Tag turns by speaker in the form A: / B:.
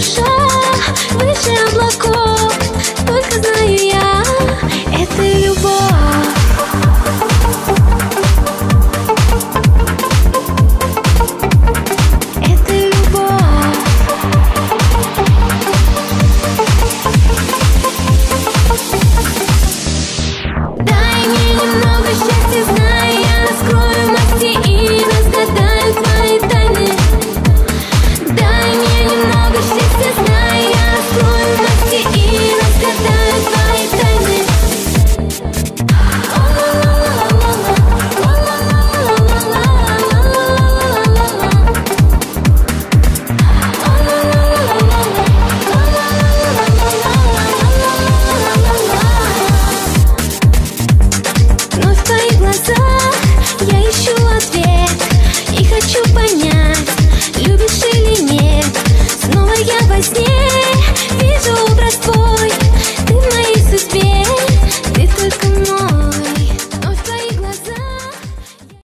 A: 手。you